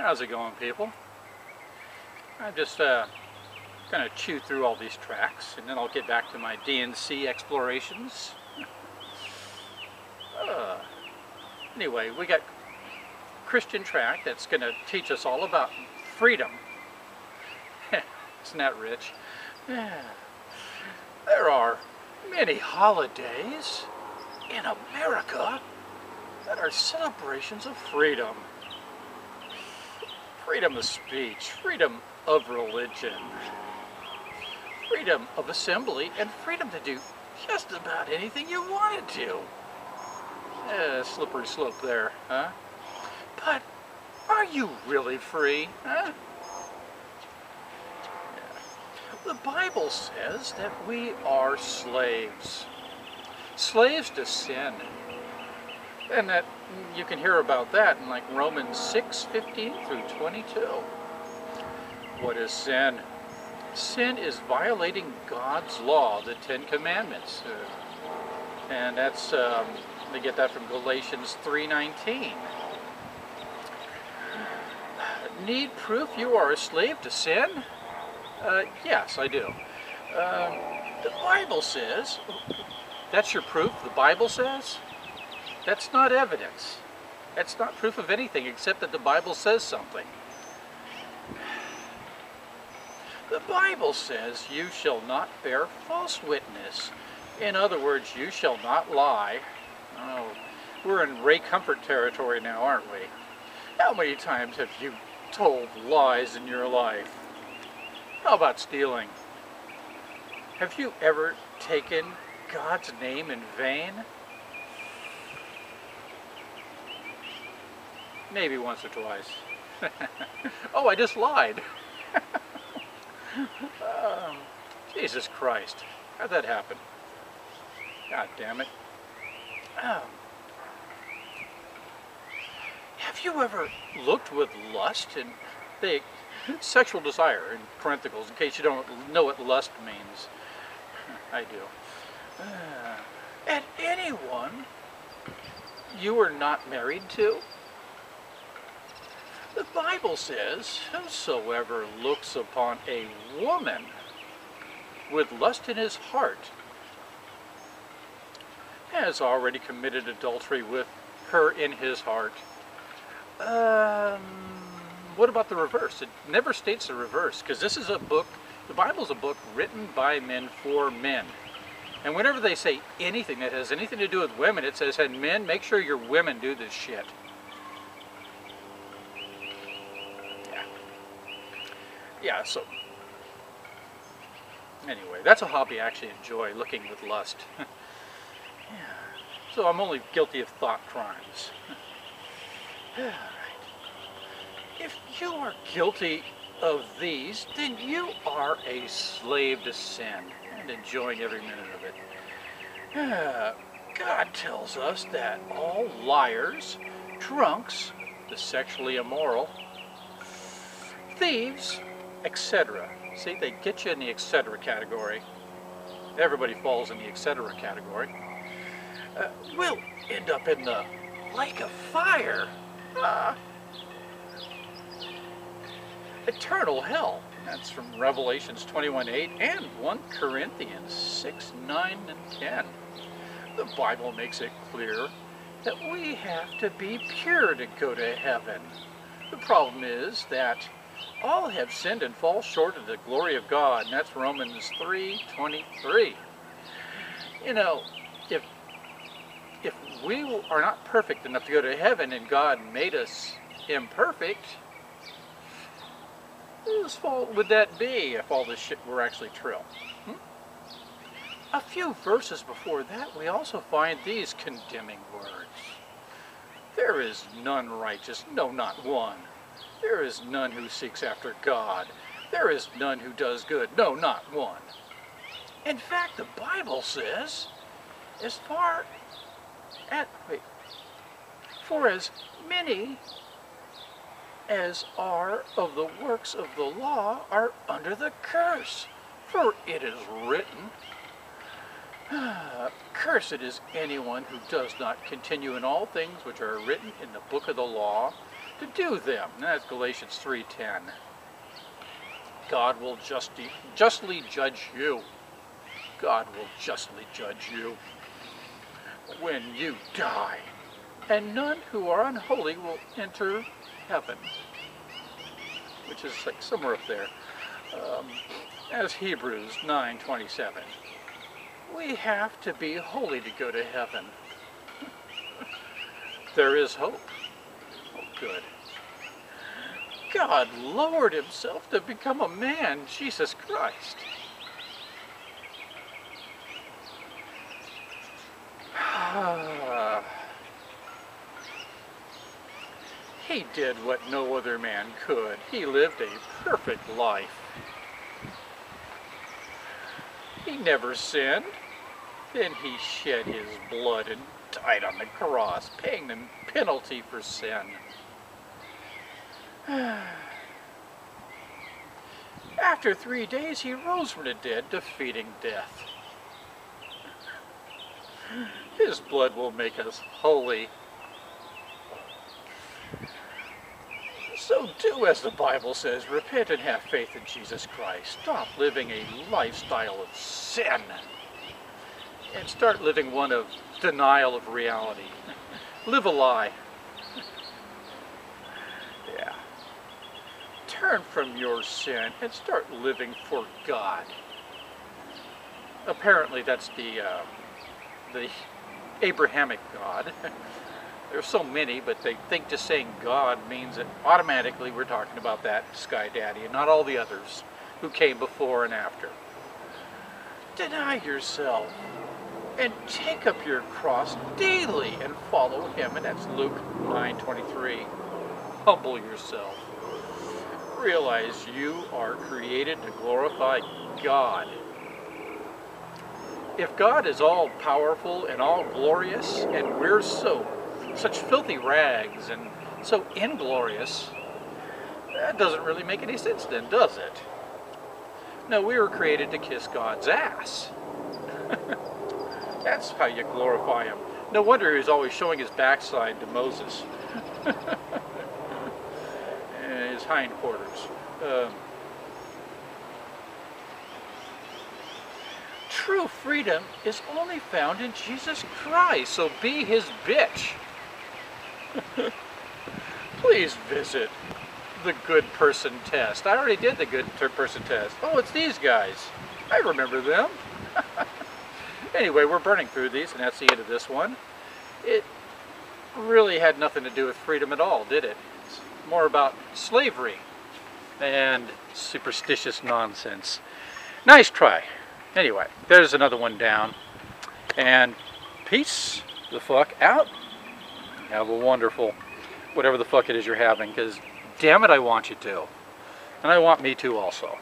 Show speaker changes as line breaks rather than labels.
How's it going, people? I'm just uh, going to chew through all these tracts, and then I'll get back to my DNC explorations. uh, anyway, we got Christian tract that's going to teach us all about freedom. Isn't that rich? There are many holidays in America that are celebrations of freedom freedom of speech, freedom of religion, freedom of assembly, and freedom to do just about anything you wanted to. Eh, slippery slope there, huh? But are you really free, huh? Yeah. The Bible says that we are slaves. Slaves to sin. And that you can hear about that in like Romans 6, 15 through 22. What is sin? Sin is violating God's law, the Ten Commandments. Uh, and that's, um, they get that from Galatians 3.19. Need proof you are a slave to sin? Uh, yes, I do. Uh, the Bible says, that's your proof, the Bible says? That's not evidence. That's not proof of anything except that the Bible says something. The Bible says you shall not bear false witness. In other words, you shall not lie. Oh, we're in Ray Comfort territory now, aren't we? How many times have you told lies in your life? How about stealing? Have you ever taken God's name in vain? Maybe once or twice. oh, I just lied. um, Jesus Christ. How'd that happen? God damn it. Um, have you ever looked with lust and the sexual desire in parentheses in case you don't know what lust means? I do. Uh, at anyone you were not married to? The Bible says, Whosoever looks upon a woman with lust in his heart has already committed adultery with her in his heart. Um, what about the reverse? It never states the reverse because this is a book, the Bible is a book written by men for men. And whenever they say anything that has anything to do with women, it says, and men, make sure your women do this shit. Yeah, so anyway, that's a hobby I actually enjoy, looking with lust. yeah. So I'm only guilty of thought crimes. If you are guilty of these, then you are a slave to sin and enjoying every minute of it. God tells us that all liars, drunks, the sexually immoral, thieves, etc. See, they get you in the etc. category. Everybody falls in the etc. category. Uh, we'll end up in the lake of fire. Uh, eternal hell. That's from Revelations 21:8 and 1 Corinthians 6, 9, and 10. The Bible makes it clear that we have to be pure to go to heaven. The problem is that all have sinned and fall short of the glory of God. And that's Romans 3.23. You know, if, if we are not perfect enough to go to heaven and God made us imperfect, whose fault would that be if all this shit were actually true? Hmm? A few verses before that, we also find these condemning words. There is none righteous, no, not one. There is none who seeks after God. There is none who does good. No, not one. In fact, the Bible says, as far at, wait, for as many as are of the works of the law are under the curse. For it is written, Cursed is anyone who does not continue in all things which are written in the book of the law to do them. And that's Galatians 3.10. God will justly, justly judge you. God will justly judge you when you die. And none who are unholy will enter heaven. Which is like somewhere up there. Um, as Hebrews 9.27. We have to be holy to go to heaven. there is hope. Good. God lowered himself to become a man, Jesus Christ. he did what no other man could. He lived a perfect life. He never sinned. Then he shed his blood and died on the cross, paying the penalty for sin. After three days, he rose from the dead, defeating death. His blood will make us holy. So do as the Bible says, repent and have faith in Jesus Christ. Stop living a lifestyle of sin and start living one of denial of reality. Live a lie. Turn from your sin and start living for God. Apparently that's the, uh, the Abrahamic God. There's so many, but they think just saying God means that automatically we're talking about that Sky Daddy and not all the others who came before and after. Deny yourself and take up your cross daily and follow him. And that's Luke 9.23. Humble yourself. Realize you are created to glorify God. If God is all powerful and all glorious, and we're so such filthy rags and so inglorious, that doesn't really make any sense then, does it? No, we were created to kiss God's ass. That's how you glorify him. No wonder he's always showing his backside to Moses. his hindquarters. Um, true freedom is only found in Jesus Christ, so be his bitch. Please visit the good person test. I already did the good person test. Oh, it's these guys. I remember them. Anyway, we're burning through these, and that's the end of this one. It really had nothing to do with freedom at all, did it? More about slavery and superstitious nonsense. Nice try. Anyway, there's another one down. And peace the fuck out. Have a wonderful, whatever the fuck it is you're having, because damn it, I want you to. And I want me to also.